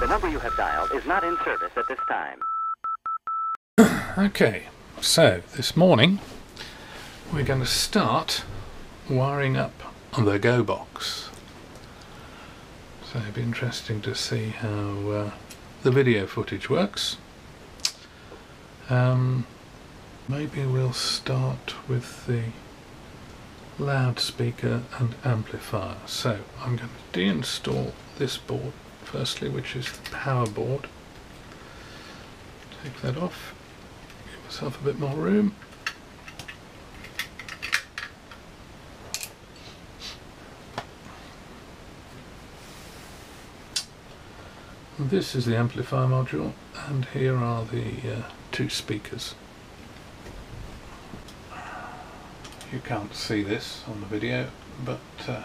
the number you have dialed is not in service at this time. Okay, so this morning we're going to start wiring up the Go box. So it'll be interesting to see how uh, the video footage works. Um, maybe we'll start with the loudspeaker and amplifier. So I'm going to deinstall this board firstly, which is the power board. Take that off, give myself a bit more room. This is the amplifier module and here are the uh, two speakers. You can't see this on the video but uh,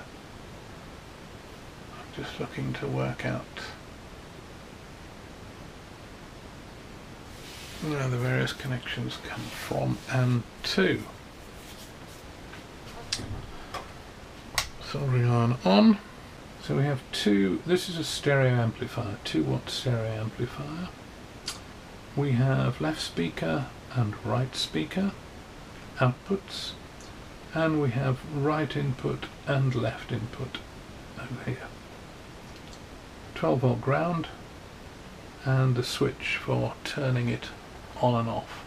just looking to work out where the various connections come from and to. Soldering iron on. So we have two, this is a stereo amplifier, 2 watt stereo amplifier. We have left speaker and right speaker outputs and we have right input and left input over here. 12 volt ground and the switch for turning it on and off.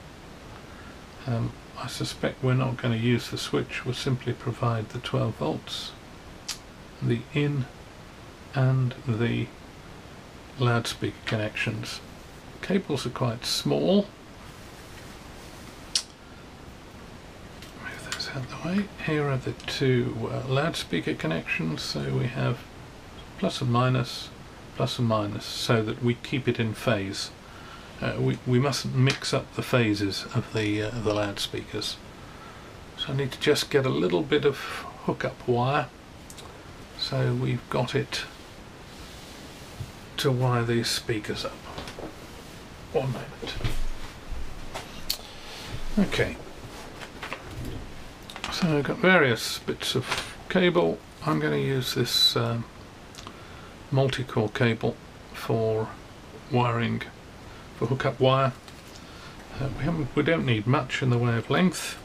Um, I suspect we're not going to use the switch, we'll simply provide the 12 volts, the in and the loudspeaker connections. Cables are quite small. Move those out the way. Here are the two uh, loudspeaker connections, so we have plus and minus, plus and minus, so that we keep it in phase. Uh, we, we mustn't mix up the phases of the, uh, the loudspeakers. So I need to just get a little bit of hookup wire so we've got it to wire these speakers up. One moment. Okay. So I've got various bits of cable. I'm going to use this um, multi-core cable for wiring, for hookup wire. Uh, we haven't, we don't need much in the way of length.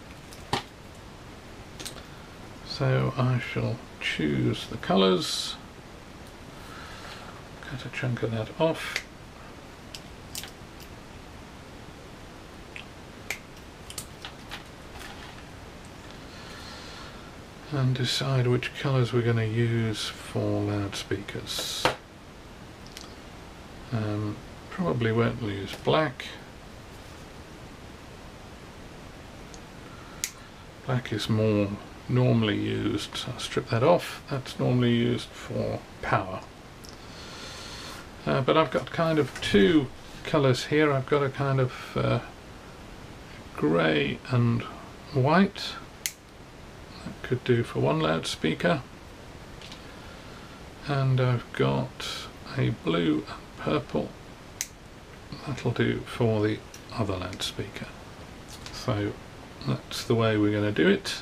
So I shall choose the colours cut a chunk of that off. And decide which colours we're going to use for loudspeakers. Um, probably won't use black. Black is more normally used, I'll strip that off, that's normally used for power. Uh, but I've got kind of two colours here. I've got a kind of uh, grey and white. Could do for one loudspeaker. And I've got a blue and purple. That'll do for the other loudspeaker. So that's the way we're going to do it.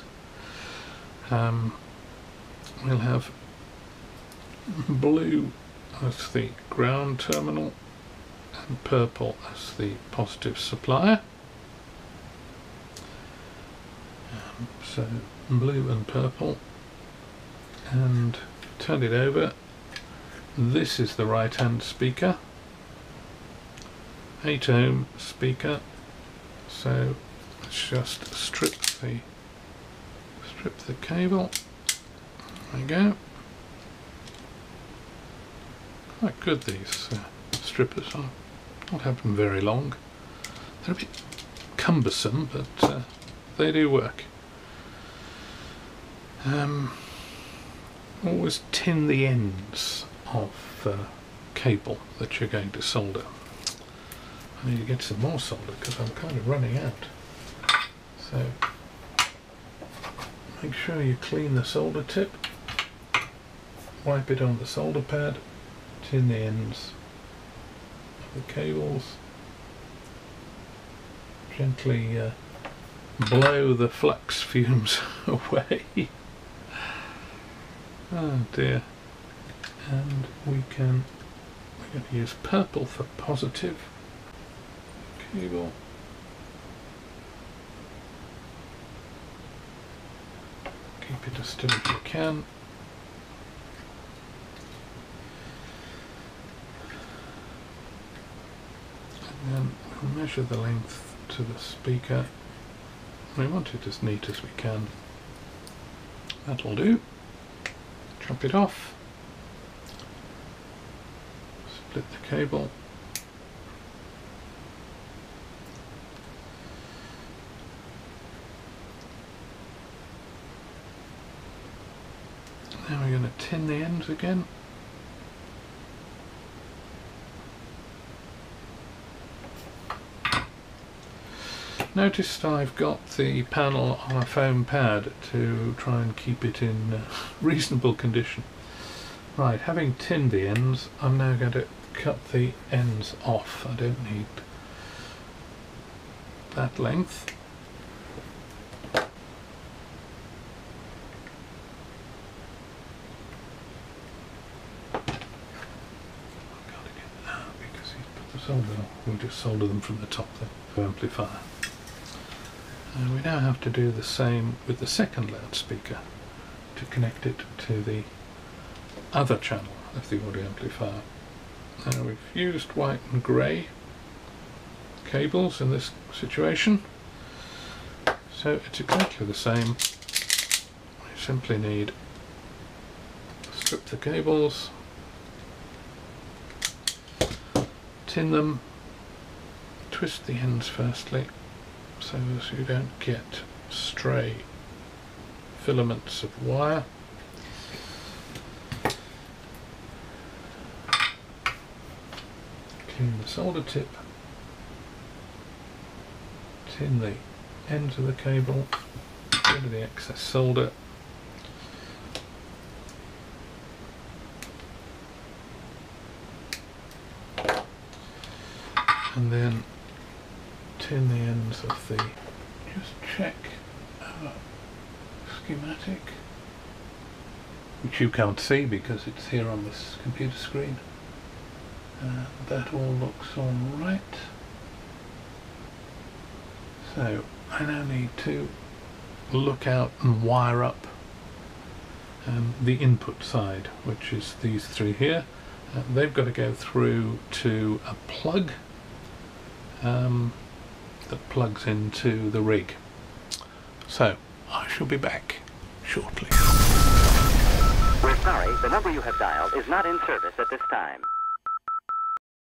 Um, we'll have blue as the ground terminal and purple as the positive supplier. Um, so blue and purple and turn it over. This is the right hand speaker. 8 ohm speaker. So let's just strip the strip the cable. There we go quite good these uh, strippers. I don't have them very long. They're a bit cumbersome, but uh, they do work. Um, always tin the ends of uh, cable that you're going to solder. I need to get some more solder because I'm kind of running out. So make sure you clean the solder tip, wipe it on the solder pad tin the ends of the cables gently uh, blow the flux fumes away oh dear and we can going to use purple for positive. Cable. Keep it as still as you can. And then we'll measure the length to the speaker. We want it as neat as we can. That'll do. Chop it off. Split the cable. Now we're going to tin the ends again. Noticed I've got the panel on a foam pad to try and keep it in uh, reasonable condition. Right, having tinned the ends, I'm now going to cut the ends off. I don't need that length. To solder on. We'll just solder them from the top then. Amplifier. And we now have to do the same with the second loudspeaker to connect it to the other channel of the audio amplifier. Now we've used white and grey cables in this situation, so it's exactly the same. We simply need strip the cables, tin them, twist the ends firstly so you don't get stray filaments of wire. Clean the solder tip, tin the ends of the cable, get rid of the excess solder. And then tin the ends of the just check our schematic which you can't see because it's here on this computer screen. Uh, that all looks all right. So I now need to look out and wire up um, the input side which is these three here. Uh, they've got to go through to a plug. Um, that plugs into the rig. So, I shall be back shortly. We're sorry, the number you have dialed is not in service at this time.